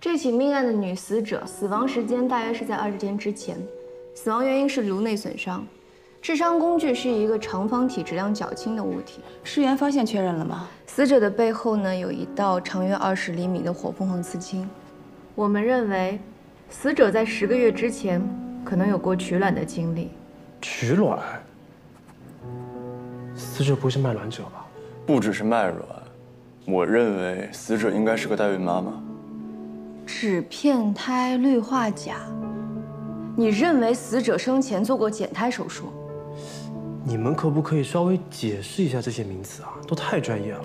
这起命案的女死者死亡时间大约是在二十天之前，死亡原因是颅内损伤，致伤工具是一个长方体、质量较轻的物体。尸源发现确认了吗？死者的背后呢有一道长约二十厘米的火凤凰刺青。我们认为，死者在十个月之前可能有过取卵的经历。取卵？死者不是卖卵者吧？不只是卖卵，我认为死者应该是个代孕妈妈。纸片胎氯化钾，你认为死者生前做过减胎手术？你们可不可以稍微解释一下这些名词啊？都太专业了。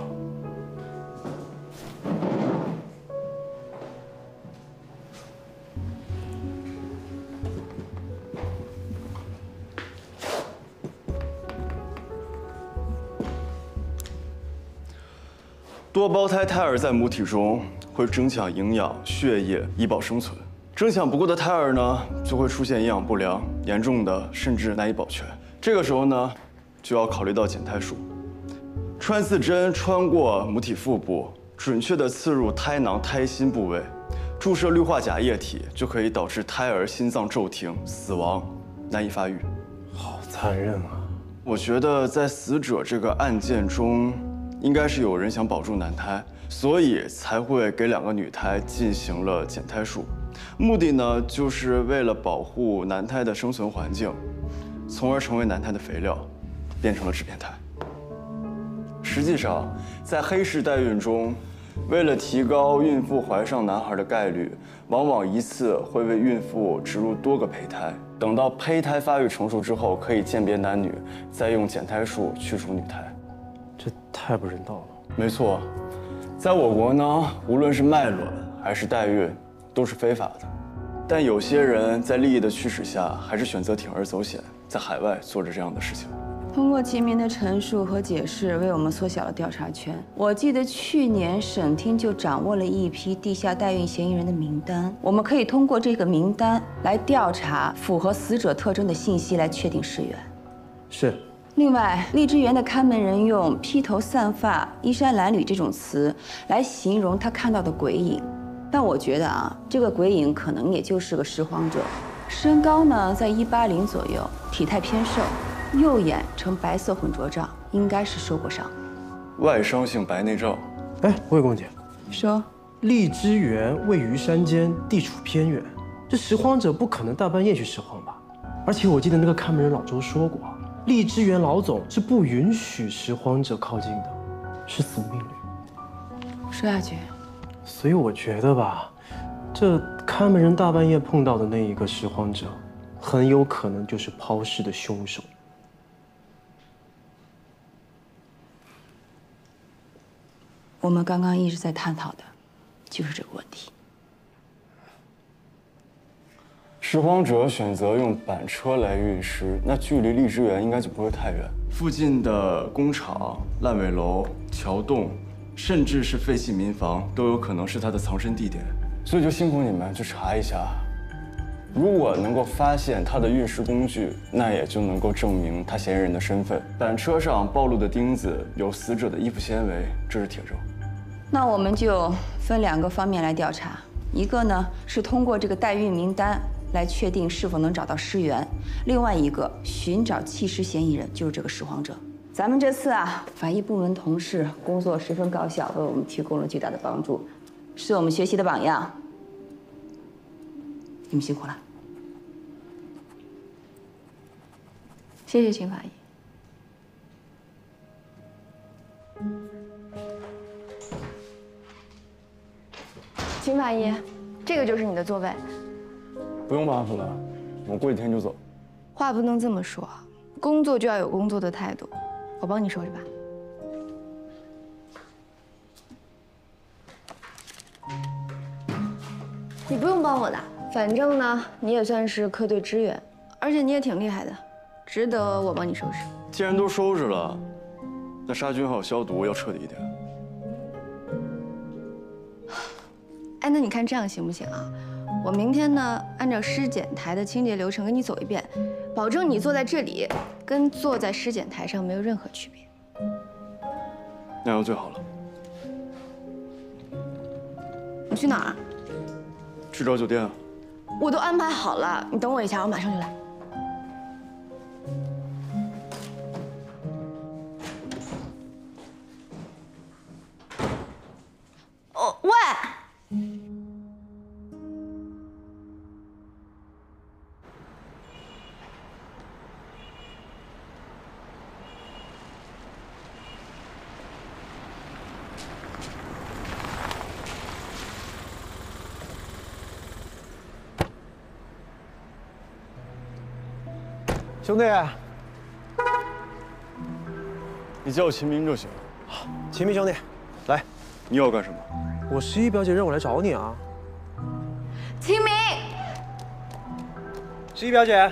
多胞胎胎儿在母体中会争抢营养、血液以保生存，争抢不过的胎儿呢，就会出现营养不良，严重的甚至难以保全。这个时候呢，就要考虑到减胎术。穿刺针穿过母体腹部，准确的刺入胎囊、胎心部位，注射氯化钾液体，就可以导致胎儿心脏骤停、死亡、难以发育。好残忍啊！我觉得在死者这个案件中。应该是有人想保住男胎，所以才会给两个女胎进行了减胎术，目的呢，就是为了保护男胎的生存环境，从而成为男胎的肥料，变成了纸片胎。实际上，在黑市代孕中，为了提高孕妇怀上男孩的概率，往往一次会为孕妇植入多个胚胎，等到胚胎发育成熟之后，可以鉴别男女，再用减胎术去除女胎。这太不人道了。没错，在我国呢，无论是卖卵还是代孕，都是非法的。但有些人在利益的驱使下，还是选择铤而走险，在海外做着这样的事情。通过秦明的陈述和解释，为我们缩小了调查圈。我记得去年省厅就掌握了一批地下代孕嫌疑人的名单，我们可以通过这个名单来调查符合死者特征的信息，来确定尸源。是。另外，荔枝园的看门人用“披头散发、衣衫褴褛”这种词来形容他看到的鬼影，但我觉得啊，这个鬼影可能也就是个拾荒者。身高呢，在一八零左右，体态偏瘦，右眼呈白色混浊状，应该是受过伤。外伤性白内障。哎，魏公姐，说，荔枝园位于山间，地处偏远，这拾荒者不可能大半夜去拾荒吧？而且我记得那个看门人老周说过。荔枝园老总是不允许拾荒者靠近的，是死命令。说下去。所以我觉得吧，这看门人大半夜碰到的那一个拾荒者，很有可能就是抛尸的凶手。我们刚刚一直在探讨的，就是这个问题。拾荒者选择用板车来运尸，那距离荔枝园应该就不会太远。附近的工厂、烂尾楼、桥洞，甚至是废弃民房，都有可能是他的藏身地点。所以就辛苦你们去查一下。如果能够发现他的运尸工具，那也就能够证明他嫌疑人的身份。板车上暴露的钉子有死者的衣服纤维，这是铁证。那我们就分两个方面来调查，一个呢是通过这个代孕名单。来确定是否能找到尸源，另外一个寻找弃尸嫌疑人就是这个拾荒者。咱们这次啊，法医部门同事工作十分高效，为我们提供了巨大的帮助，是我们学习的榜样。你们辛苦了，谢谢秦法医。秦法医，这个就是你的座位。不用麻烦了，我过几天就走。话不能这么说，工作就要有工作的态度。我帮你收拾吧。你不用帮我的，反正呢，你也算是客队支援，而且你也挺厉害的，值得我帮你收拾。既然都收拾了，那杀菌还有消毒要彻底一点。哎，那你看这样行不行啊？我明天呢，按照尸检台的清洁流程跟你走一遍，保证你坐在这里跟坐在尸检台上没有任何区别。那样最好了。你去哪儿？去找酒店啊。我都安排好了，你等我一下，我马上就来。哦，喂。兄弟，你叫我秦明就行。秦明兄弟，来，你要干什么？我十一表姐让我来找你啊。秦明，十一表姐，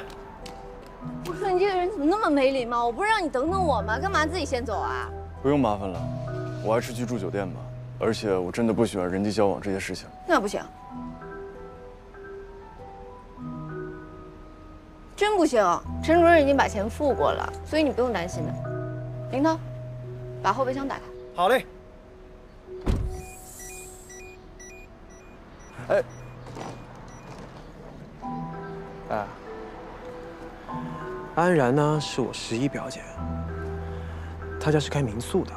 我说你这个人怎么那么没礼貌？我不是让你等等我吗？干嘛自己先走啊？不用麻烦了，我还是去住酒店吧。而且我真的不喜欢人际交往这些事情。那不行，真不行。陈主任已经把钱付过了，所以你不用担心的。林涛，把后备箱打开。好嘞。哎，哎，安然呢是我十一表姐，她家是开民宿的。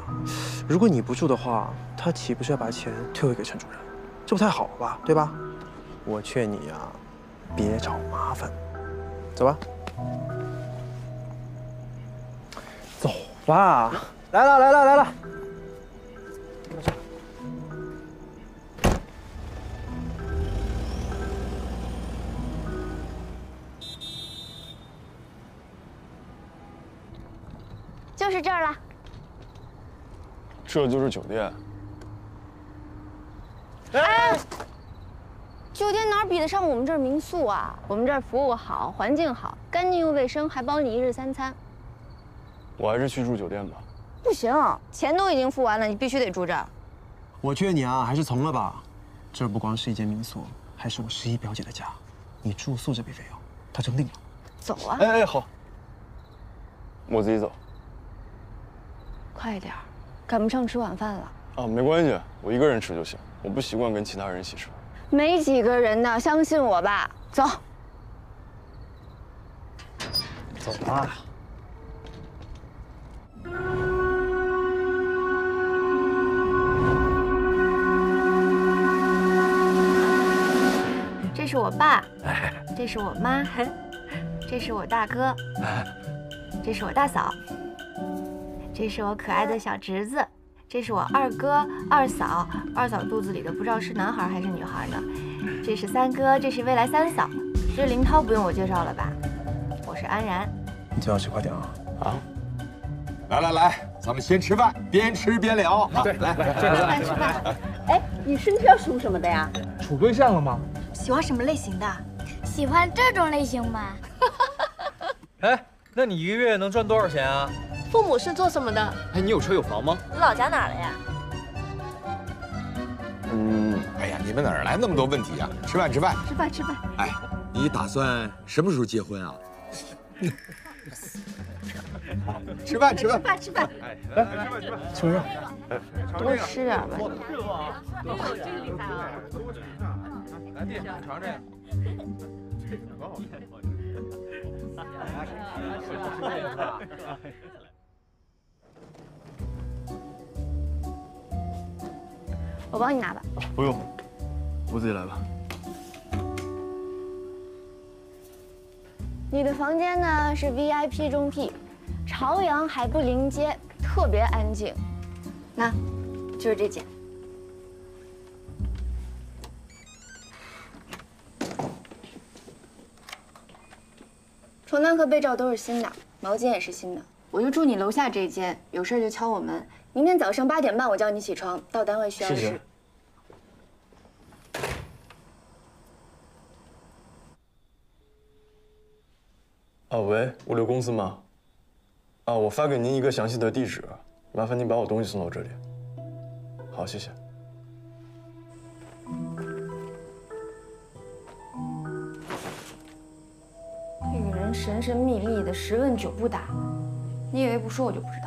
如果你不住的话，她岂不是要把钱退回给陈主任？这不太好吧，对吧？我劝你呀，别找麻烦。走吧，走吧。来了来了来了。就是这儿了。这就是酒店。哎，酒店哪比得上我们这儿民宿啊？我们这儿服务好，环境好，干净又卫生，还包你一日三餐。我还是去住酒店吧。不行，钱都已经付完了，你必须得住这儿。我劝你啊，还是从了吧。这不光是一间民宿，还是我十一表姐的家。你住宿这笔费用，她真定了。走啊！哎哎，好，我自己走。快点，赶不上吃晚饭了。啊，没关系，我一个人吃就行。我不习惯跟其他人一起吃。没几个人呢，相信我吧。走。走吧。这是我爸，这是我妈，这是我大哥，这是我大嫂，这是我可爱的小侄子，这是我二哥、二嫂，二嫂肚子里的不知道是男孩还是女孩呢。这是三哥，这是未来三嫂，这林涛不用我介绍了吧？我是安然。你最好吃快点啊！啊！来来来，咱们先吃饭，边吃边聊。对，来来吃饭吃饭。哎，你身体要属什么的呀？处对象了吗？喜欢什么类型的？喜欢这种类型吗？哎，那你一个月能赚多少钱啊？父母是做什么的？哎，你有车有房吗？你老家哪的呀？嗯，哎呀，你们哪儿来那么多问题呀？吃饭吃饭吃饭吃饭。哎，你打算什么时候结婚啊？吃饭吃饭吃饭吃饭。来来吃饭吃饭，请让。多吃点吧。来弟，尝这个。我帮你拿吧。不用，我自己来吧。你的房间呢是 VIP 中 P，朝阳还不临街，特别安静。那，就是这间。床单和被罩都是新的，毛巾也是新的。我就住你楼下这间，有事就敲我门。明天早上八点半我叫你起床，到单位需要谢谢。啊，喂，物流公司吗？啊，我发给您一个详细的地址，麻烦您把我东西送到这里。好，谢谢。这个人神神秘秘的，十问九不答。你以为不说我就不知道？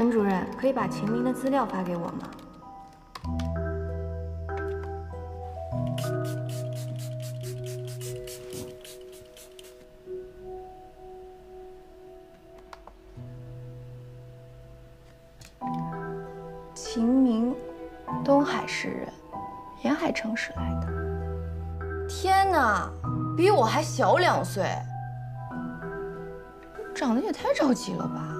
陈主任，可以把秦明的资料发给我吗？秦明，东海市人，沿海城市来的。天哪，比我还小两岁，长得也太着急了吧！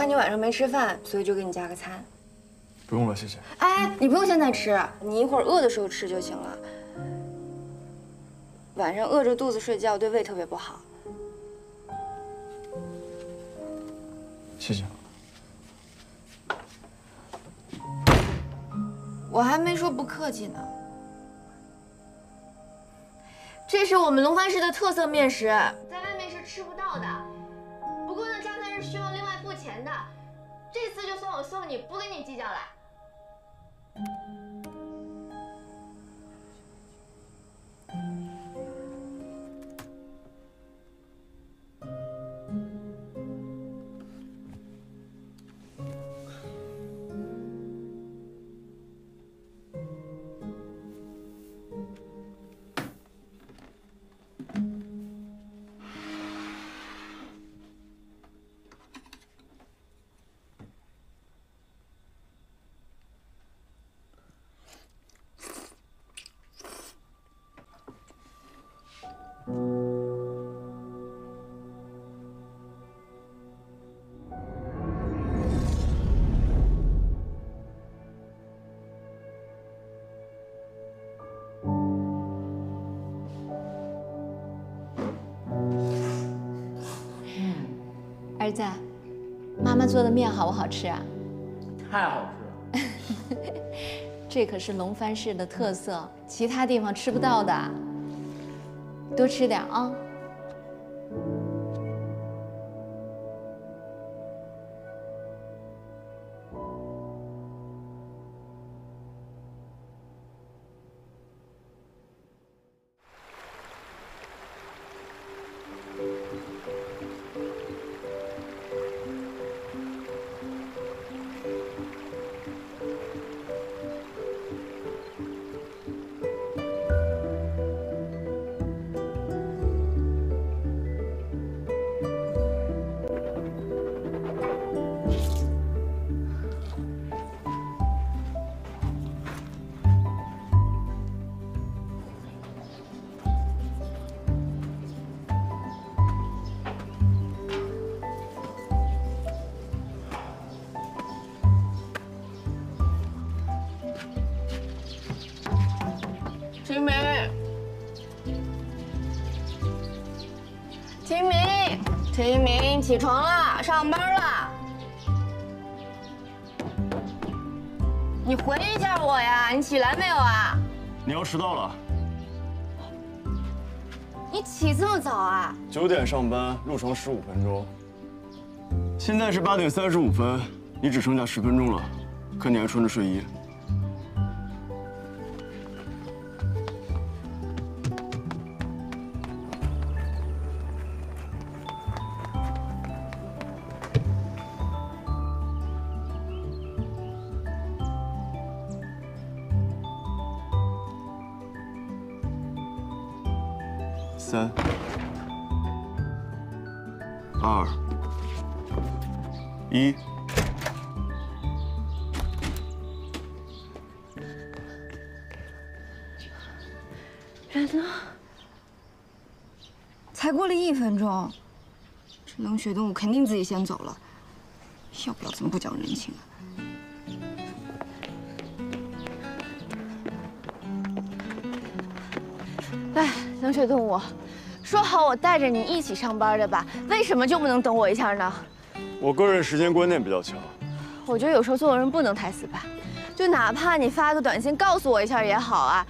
看你晚上没吃饭，所以就给你加个餐。不用了，谢谢。哎，你不用现在吃，你一会儿饿的时候吃就行了。晚上饿着肚子睡觉对胃特别不好。谢谢。我还没说不客气呢。这是我们龙番市的特色面食，我送你，不跟你计较了。儿子，妈妈做的面好不好吃啊？太好吃了！这可是龙番市的特色，其他地方吃不到的。多吃点啊！秦起床了，上班了。你回一下我呀！你起来没有啊？你要迟到了。你起这么早啊？九点上班，路程十五分钟。现在是八点三十五分，你只剩下十分钟了，可你还穿着睡衣。人呢？才过了一分钟，这冷血动物肯定自己先走了。要不要这么不讲人情啊？哎，冷血动物，说好我带着你一起上班的吧？为什么就不能等我一下呢？我个人时间观念比较强。我觉得有时候做人不能太死板，就哪怕你发个短信告诉我一下也好啊。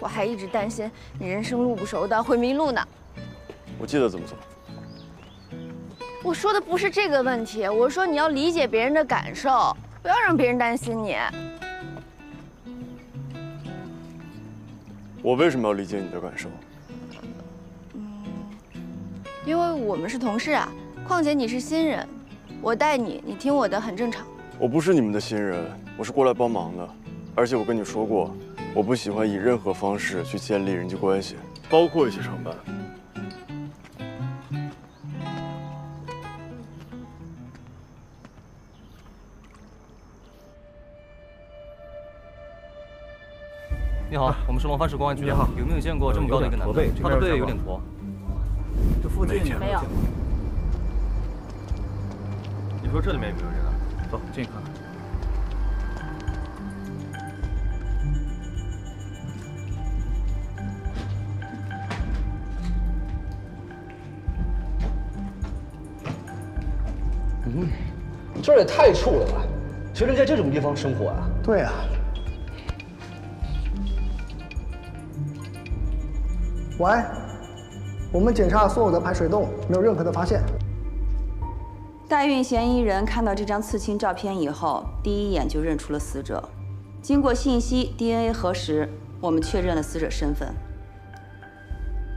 我还一直担心你人生路不熟的会迷路呢。我记得怎么走。我说的不是这个问题，我说你要理解别人的感受，不要让别人担心你。我为什么要理解你的感受？嗯因为我们是同事啊，况且你是新人，我带你，你听我的很正常。我不是你们的新人，我是过来帮忙的，而且我跟你说过，我不喜欢以任何方式去建立人际关系，包括一起上班。你好，我们是龙帆市公安局。你好，有没有见过这么高的一个男的？他的背有点驼。这附近没有。你说这里面有没有人啊？走，进去看看。这也太臭了吧！谁能在这种地方生活啊？对啊。喂，我们检查所有的排水洞，没有任何的发现。代孕嫌疑人看到这张刺青照片以后，第一眼就认出了死者。经过信息 DNA 核实，我们确认了死者身份：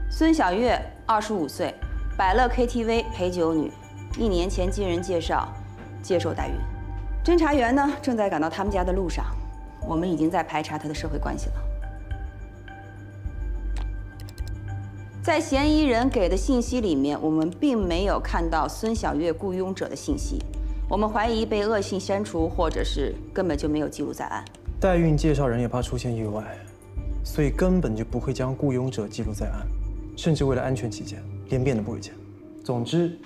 孙小月，二十五岁，百乐 KTV 陪酒女，一年前经人介绍接受代孕。侦查员呢，正在赶到他们家的路上，我们已经在排查他的社会关系了。在嫌疑人给的信息里面，我们并没有看到孙小月雇佣者的信息，我们怀疑被恶性删除，或者是根本就没有记录在案。代孕介绍人也怕出现意外，所以根本就不会将雇佣者记录在案，甚至为了安全起见，连变都不会见。总之，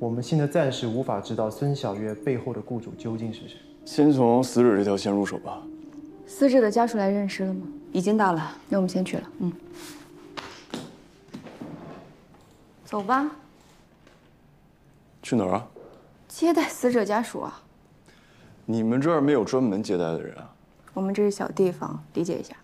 我们现在暂时无法知道孙小月背后的雇主究竟是谁。先从死者这条线入手吧。死者的家属来认尸了吗？已经到了，那我们先去了。嗯。走吧。去哪儿啊？接待死者家属啊。你们这儿没有专门接待的人啊？我们这是小地方，理解一下。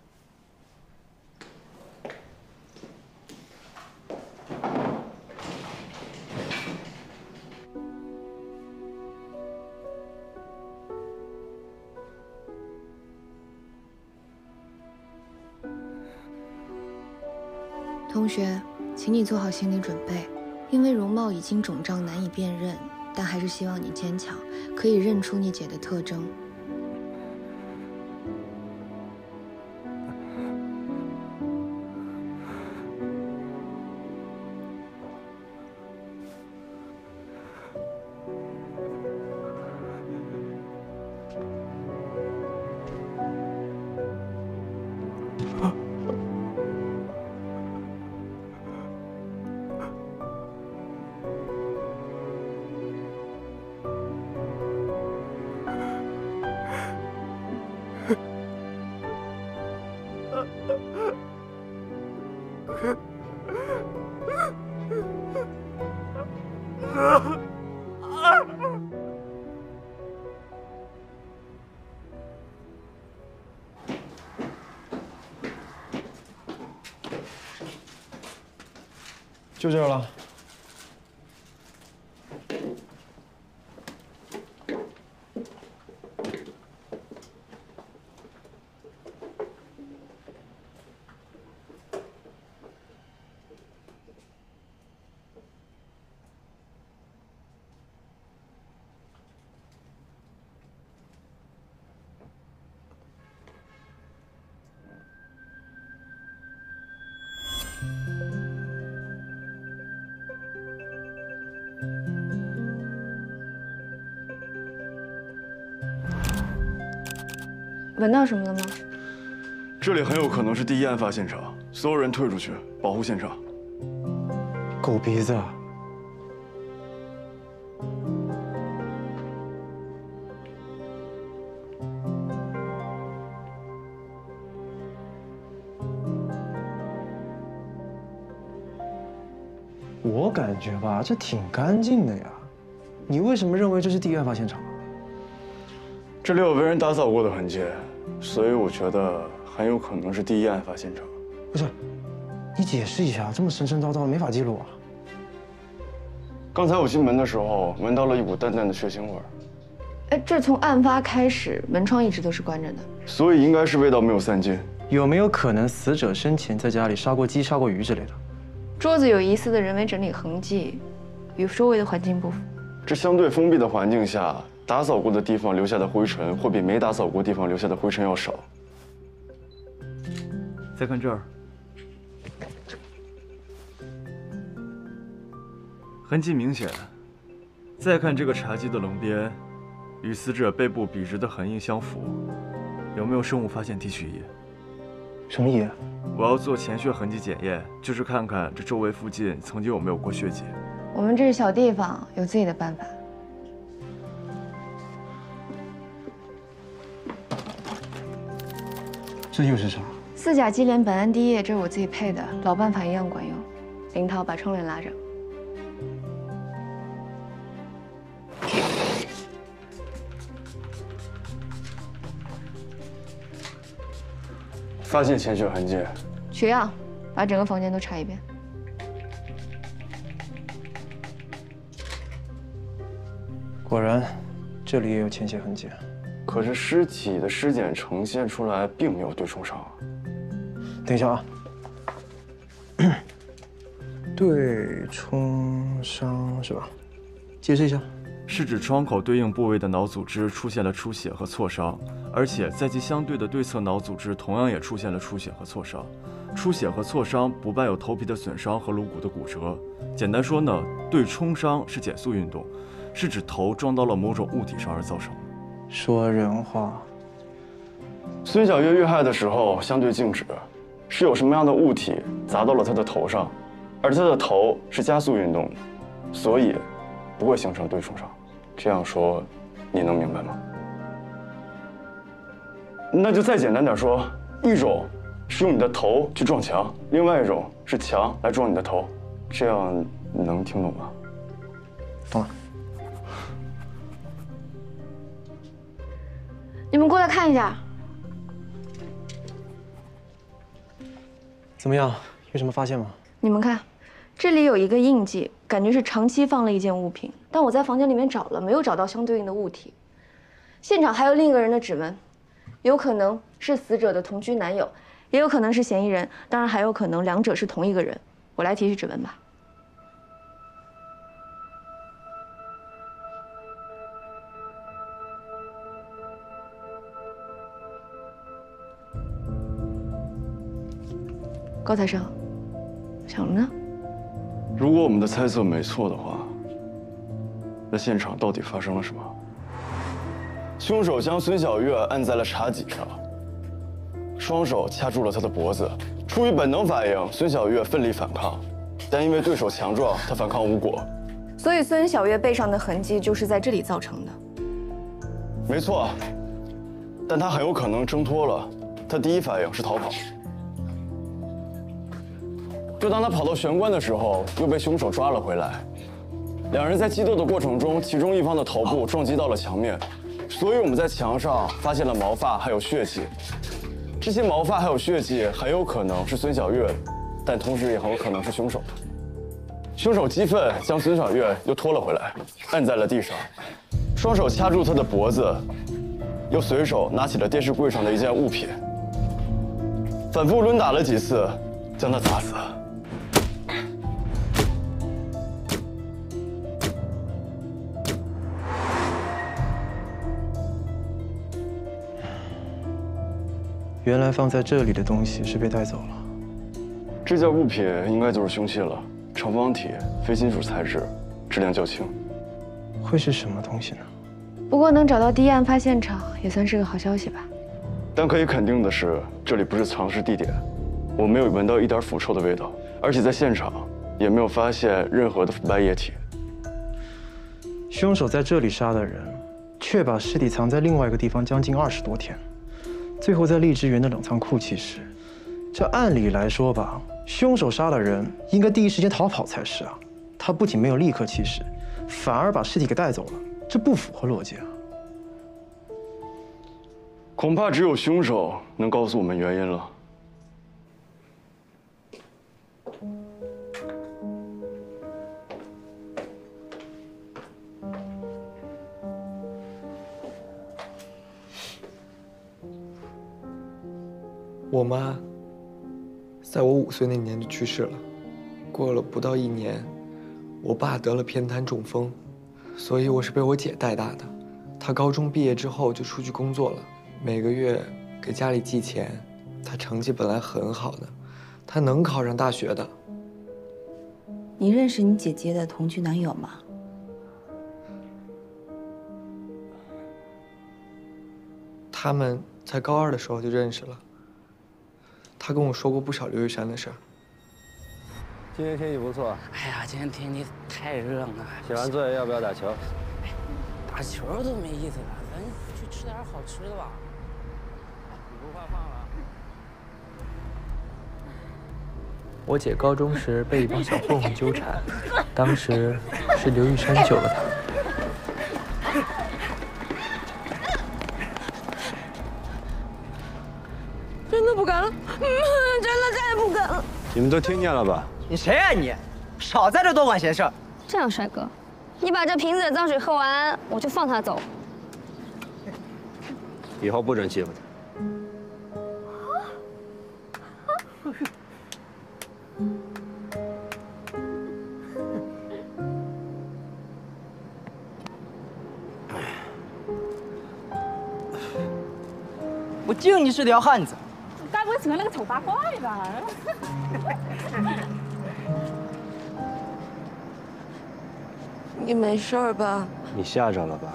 做好心理准备，因为容貌已经肿胀难以辨认，但还是希望你坚强，可以认出你姐的特征。就这了。闻到什么了吗？这里很有可能是第一案发现场，所有人退出去，保护现场。狗鼻子。我感觉吧，这挺干净的呀。你为什么认为这是第一案发现场？这里有被人打扫过的痕迹，所以我觉得很有可能是第一案发现场。不是，你解释一下，这么神神叨叨，没法记录啊。刚才我进门的时候，闻到了一股淡淡的血腥味儿。哎，这从案发开始，门窗一直都是关着的，所以应该是味道没有散尽。有没有可能死者生前在家里杀过鸡、杀过鱼之类的？桌子有疑似的人为整理痕迹，与周围的环境不符。这相对封闭的环境下，打扫过的地方留下的灰尘会比没打扫过地方留下的灰尘要少。再看这儿，痕迹明显。再看这个茶几的棱边，与死者背部笔直的痕印相符，有没有生物发现提取仪？什么仪？我要做前血痕迹检验，就是看看这周围附近曾经有没有过血迹。我们这是小地方，有自己的办法。这又是啥？四甲基联苯胺滴液，这是我自己配的，老办法一样管用。林涛，把窗帘拉着。发现潜血痕迹。取样，把整个房间都查一遍。果然，这里也有潜血痕迹。可是尸体的尸检呈现出来并没有对冲伤。等一下啊，对冲伤是吧？解释一下。是指窗口对应部位的脑组织出现了出血和挫伤，而且在其相对的对侧脑组织同样也出现了出血和挫伤。出血和挫伤不伴有头皮的损伤和颅骨的骨折。简单说呢，对冲伤是减速运动，是指头撞到了某种物体上而造成的。说人话。孙小月遇害的时候相对静止，是有什么样的物体砸到了她的头上，而她的头是加速运动的，所以不会形成对冲伤。这样说，你能明白吗？那就再简单点说，一种是用你的头去撞墙，另外一种是墙来撞你的头，这样你能听懂吗？懂了。你们过来看一下，怎么样？有什么发现吗？你们看，这里有一个印记，感觉是长期放了一件物品。但我在房间里面找了，没有找到相对应的物体。现场还有另一个人的指纹，有可能是死者的同居男友，也有可能是嫌疑人，当然还有可能两者是同一个人。我来提取指纹吧。高材生，想了呢？如果我们的猜测没错的话，那现场到底发生了什么？凶手将孙小月按在了茶几上，双手掐住了她的脖子。出于本能反应，孙小月奋力反抗，但因为对手强壮，她反抗无果。所以孙小月背上的痕迹就是在这里造成的。没错，但她很有可能挣脱了。她第一反应是逃跑。就当他跑到玄关的时候，又被凶手抓了回来。两人在激斗的过程中，其中一方的头部撞击到了墙面，所以我们在墙上发现了毛发还有血迹。这些毛发还有血迹很有可能是孙小月，但同时也很有可能是凶手。凶手激愤，将孙小月又拖了回来，按在了地上，双手掐住她的脖子，又随手拿起了电视柜上的一件物品，反复抡打了几次，将她砸死。原来放在这里的东西是被带走了。这件物品应该就是凶器了，长方体，非金属材质，质量较轻。会是什么东西呢？不过能找到第一案发现场，也算是个好消息吧。但可以肯定的是，这里不是藏尸地点，我没有闻到一点腐臭的味道，而且在现场也没有发现任何的腐败液体。凶手在这里杀的人，却把尸体藏在另外一个地方将近二十多天，最后在荔枝园的冷藏库弃尸。这按理来说吧，凶手杀了人，应该第一时间逃跑才是啊。他不仅没有立刻弃尸，反而把尸体给带走了，这不符合逻辑啊。恐怕只有凶手能告诉我们原因了。我妈在我五岁那年就去世了，过了不到一年，我爸得了偏瘫中风，所以我是被我姐带大的。她高中毕业之后就出去工作了，每个月给家里寄钱。她成绩本来很好的，她能考上大学的。你认识你姐姐的同居男友吗？他们在高二的时候就认识了。他跟我说过不少刘玉山的事儿。今天天气不错。哎呀，今天天气太热了。写完作业要不要打球？打球都没意思了，咱去吃点好吃的吧。你不怕胖了？我姐高中时被一帮小混混纠缠，当时是刘玉山救了她。的不敢了，嗯，真的再也不敢了。你们都听见了吧？你谁啊你？少在这多管闲事。这样，帅哥，你把这瓶子的脏水喝完，我就放他走。以后不准欺负他。我敬你是条汉子。该不会成了那个丑八怪吧？你没事吧？你吓着了吧？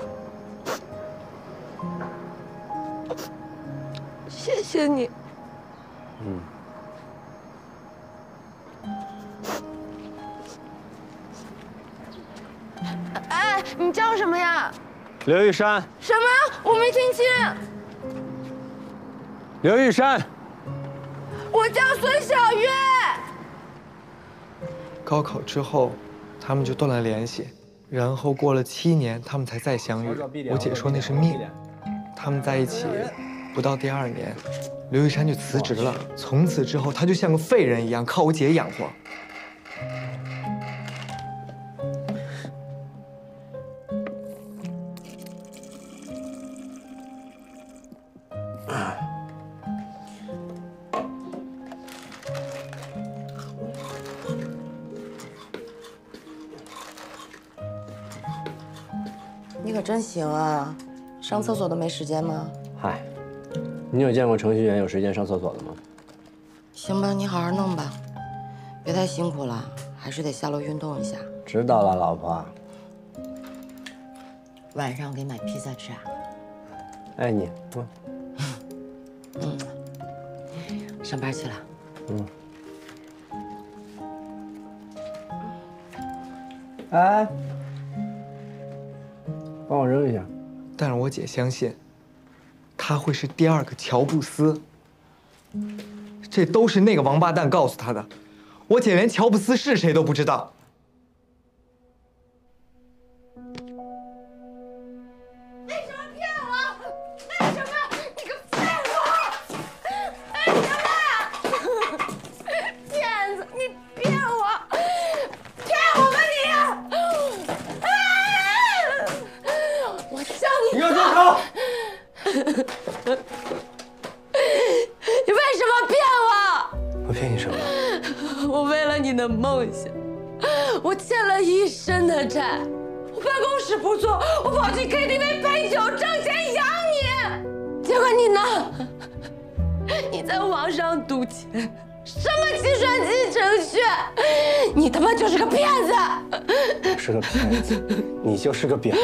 谢谢你。嗯。哎，你叫什么呀？刘玉山。什么？我没听清。刘玉山。我叫孙小月。高考之后，他们就断了联系，然后过了七年，他们才再相遇。我姐说那是命。他们在一起不到第二年，刘玉山就辞职了。从此之后，他就像个废人一样，靠我姐养活。你可真行啊，上厕所都没时间吗？嗨，你有见过程序员有时间上厕所的吗？行吧，你好好弄吧，别太辛苦了，还是得下楼运动一下。知道了，老婆。晚上我给你买披萨吃啊？爱你。嗯。嗯。上班去了。嗯。哎。帮我扔一下。但是我姐相信，他会是第二个乔布斯。这都是那个王八蛋告诉他的。我姐连乔布斯是谁都不知道。你在网上赌钱，什么计算机程序？你他妈就是个骗子！我是个骗子，你就是个婊子。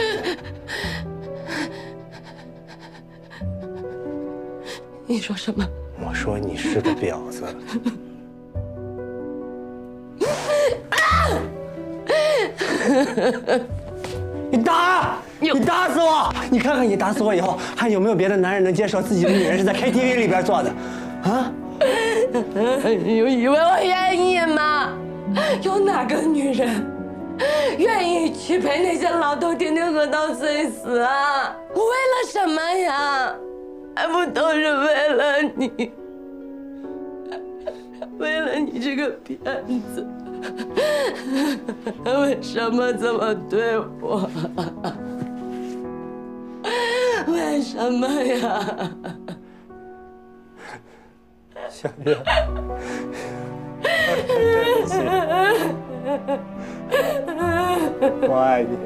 你说什么？我说你是个婊子。你打！你打死我！你看看你打死我以后，还有没有别的男人能接受自己的女人是在 KTV 里边做的？啊？你以为我愿意吗？有哪个女人愿意去陪那些老头天天喝到醉死啊？我为了什么呀？还不都是为了你？为了你这个骗子，为什么这么对我？为什么呀？小月，对不起，我爱你。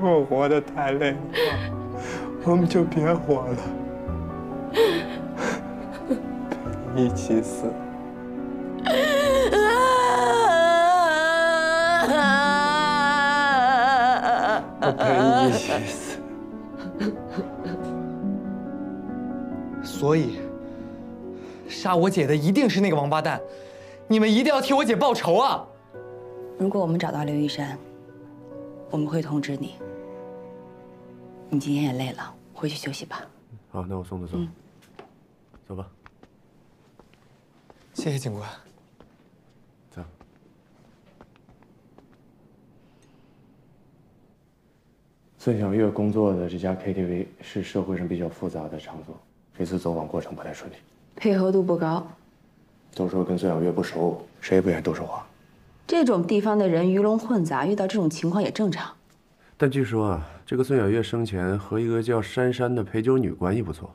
我活得太累了，我们就别活了，一起死。我陪你一起死。所以，杀我姐的一定是那个王八蛋，你们一定要替我姐报仇啊！如果我们找到刘玉山，我们会通知你。你今天也累了，回去休息吧。好，那我送他走。走吧。谢谢警官。走。孙小月工作的这家 KTV 是社会上比较复杂的场所，这次走访过程不太顺利，配合度不高。都说跟孙小月不熟，谁也不愿意多说话。这种地方的人鱼龙混杂，遇到这种情况也正常。但据说啊，这个孙小月生前和一个叫珊珊的陪酒女关系不错，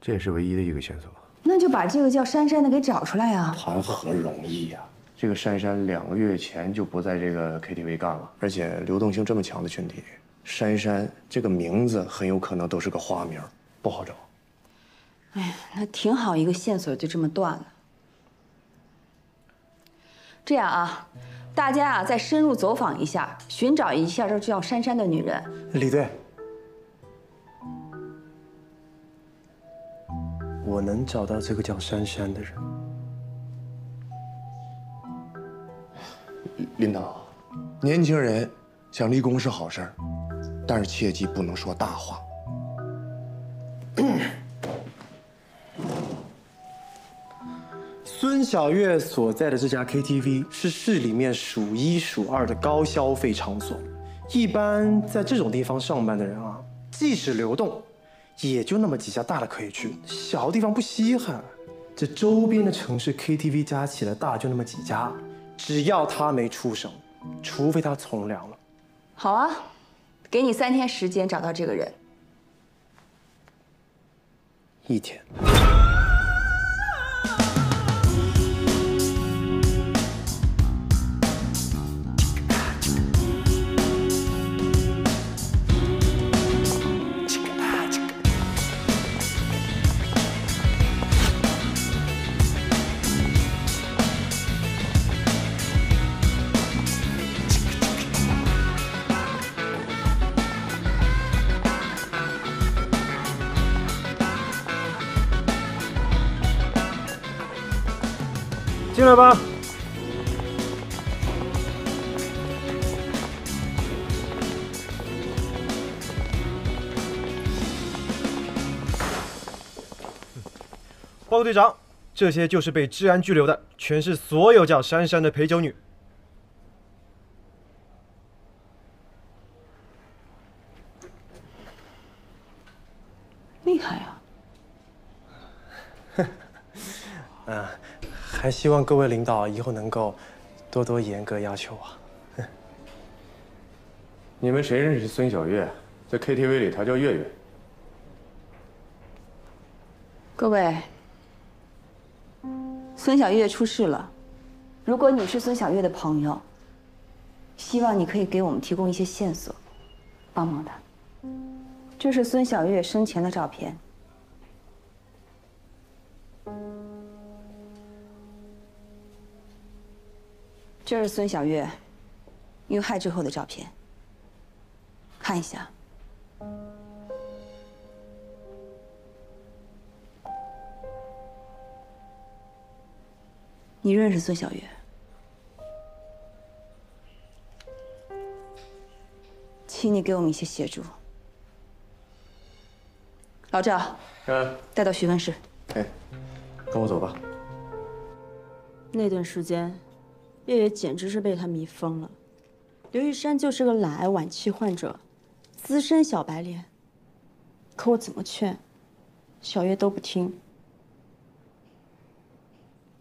这也是唯一的一个线索。那就把这个叫珊珊的给找出来啊！谈何容易呀！这个珊珊两个月前就不在这个 KTV 干了，而且流动性这么强的群体，珊珊这个名字很有可能都是个花名，不好找。哎呀，那挺好，一个线索就这么断了。这样啊，大家啊再深入走访一下，寻找一下这叫珊珊的女人。李队，我能找到这个叫珊珊的人。领导，年轻人想立功是好事儿，但是切记不能说大话。小月所在的这家 KTV 是市里面数一数二的高消费场所，一般在这种地方上班的人啊，即使流动，也就那么几家大的可以去，小地方不稀罕。这周边的城市 KTV 加起来大就那么几家，只要他没出省，除非他从良了。好啊，给你三天时间找到这个人。一天。进来吧。报告队长，这些就是被治安拘留的，全是所有叫珊珊的陪酒女。厉害啊！嗯，还希望各位领导以后能够多多严格要求啊。你们谁认识孙小月？在 KTV 里，她叫月月。各位，孙小月出事了。如果你是孙小月的朋友，希望你可以给我们提供一些线索，帮帮她。这是孙小月生前的照片。这是孙小月遇害之后的照片，看一下。你认识孙小月？请你给我们一些协助。老赵，嗯，带到询问室。哎，跟我走吧。那段时间，月月简直是被他迷疯了。刘玉山就是个懒癌晚期患者，资深小白脸。可我怎么劝，小月都不听。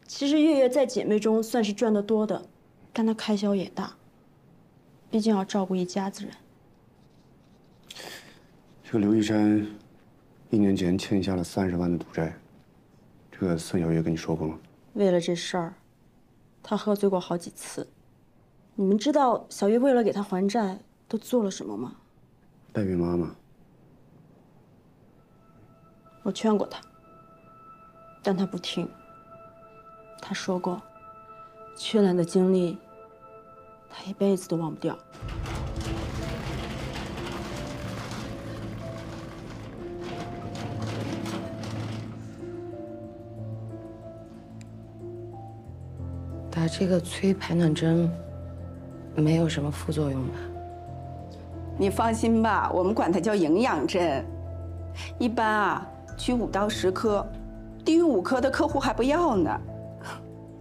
其实月月在姐妹中算是赚得多的，但她开销也大，毕竟要照顾一家子人。这个刘玉山，一年前欠下了三十万的赌债，这个孙小月跟你说过吗？为了这事儿，他喝醉过好几次。你们知道小月为了给他还债都做了什么吗？代孕妈妈。我劝过他，但他不听。他说过，缺奶的经历，他一辈子都忘不掉。打这个催排卵针，没有什么副作用吧？你放心吧，我们管它叫营养针。一般啊，取五到十颗，低于五颗的客户还不要呢。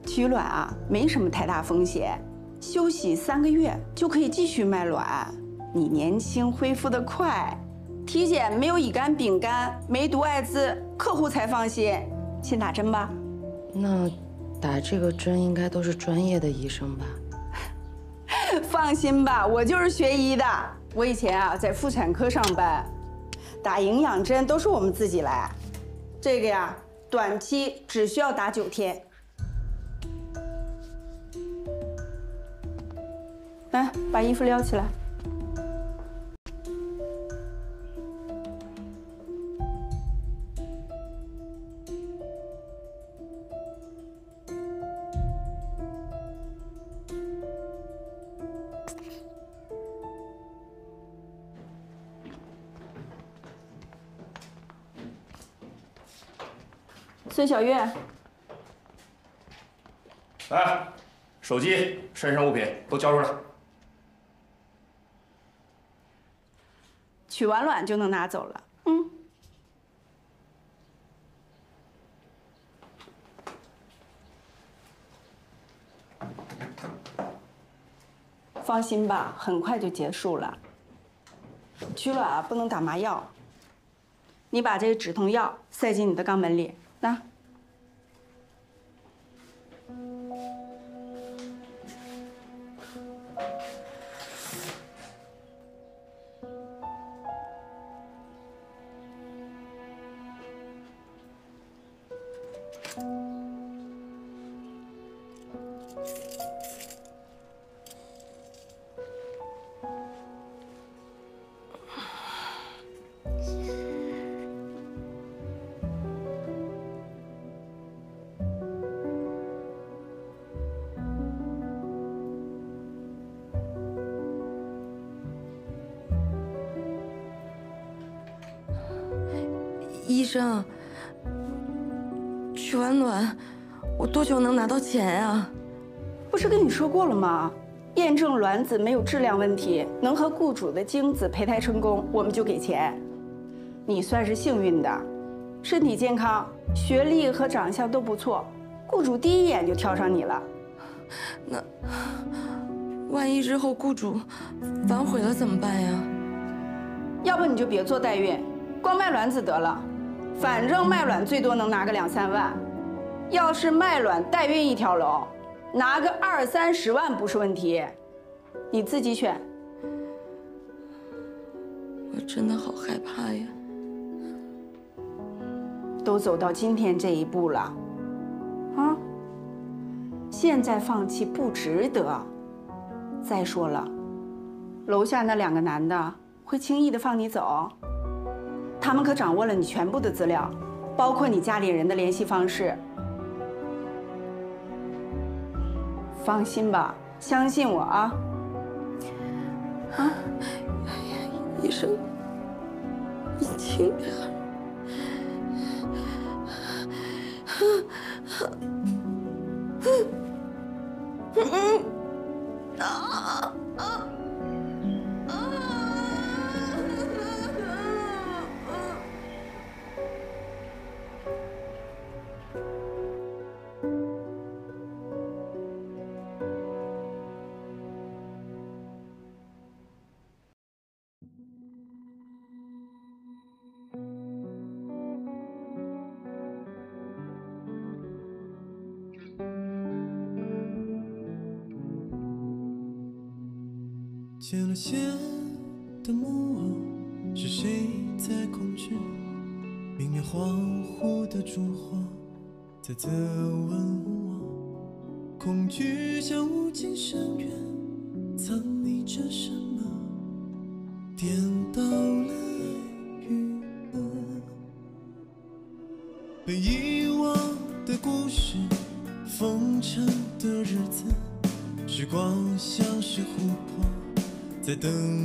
取卵啊，没什么太大风险，休息三个月就可以继续卖卵。你年轻，恢复得快，体检没有乙肝、丙肝，没毒艾滋，客户才放心。先打针吧。那打这个针应该都是专业的医生吧？放心吧，我就是学医的。我以前啊在妇产科上班，打营养针都是我们自己来。这个呀，短期只需要打九天。来，把衣服撩起来。孙小月，来，手机、身上物品都交出来。取完卵就能拿走了。嗯。放心吧，很快就结束了。取卵啊，不能打麻药。你把这个止痛药塞进你的肛门里，那。医生，取完卵，我多久能拿到钱呀？不是跟你说过了吗？验证卵子没有质量问题，能和雇主的精子胚胎成功，我们就给钱。你算是幸运的，身体健康，学历和长相都不错，雇主第一眼就挑上你了。那万一之后雇主反悔了怎么办呀？要不你就别做代孕，光卖卵子得了。反正卖卵最多能拿个两三万，要是卖卵代孕一条龙，拿个二三十万不是问题。你自己选。我真的好害怕呀！都走到今天这一步了，啊！现在放弃不值得。再说了，楼下那两个男的会轻易的放你走？他们可掌握了你全部的资料，包括你家里人的联系方式。放心吧，相信我啊！啊，医生，你轻点。见了线的木偶，是谁在控制？明明恍惚的烛火，在责问我。恐惧像无尽深渊，藏匿着什么？颠倒了爱与恶，被遗在